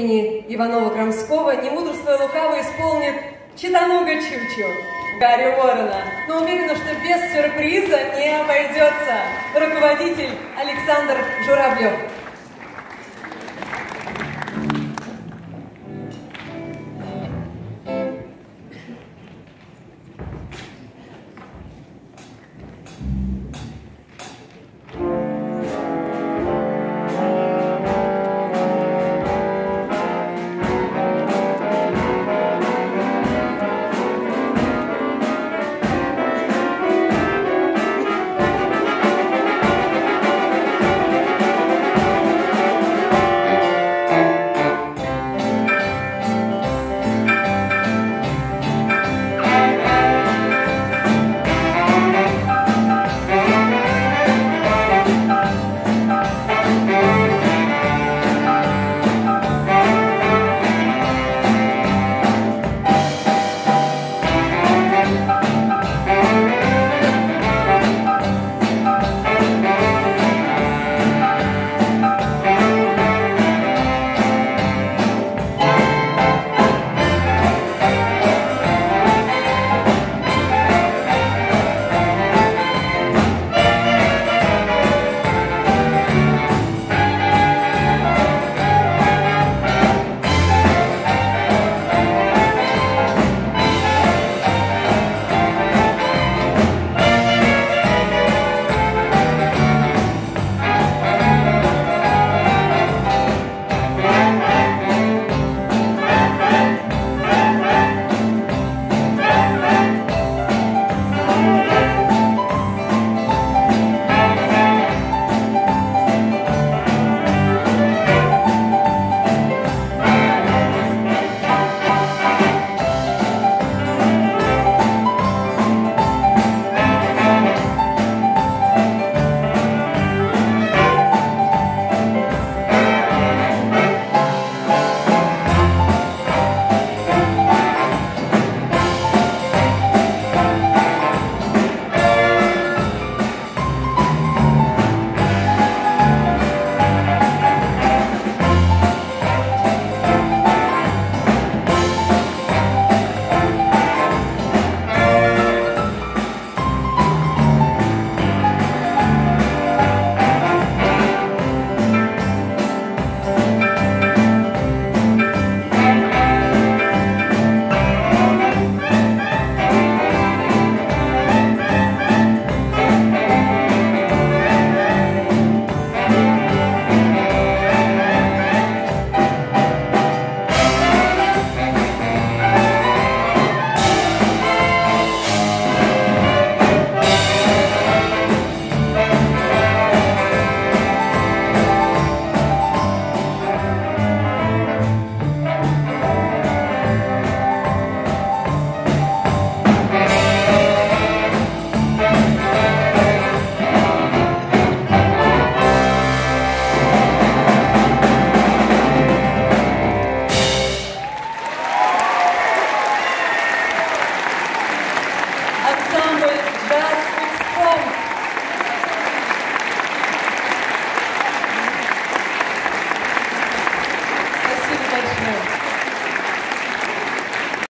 имени Иванова-Крамского, не мудрствуя лукаво, исполнит Читануга Чучу Гарри Уоррена. Но уверена, что без сюрприза не обойдется руководитель Александр Журавлев.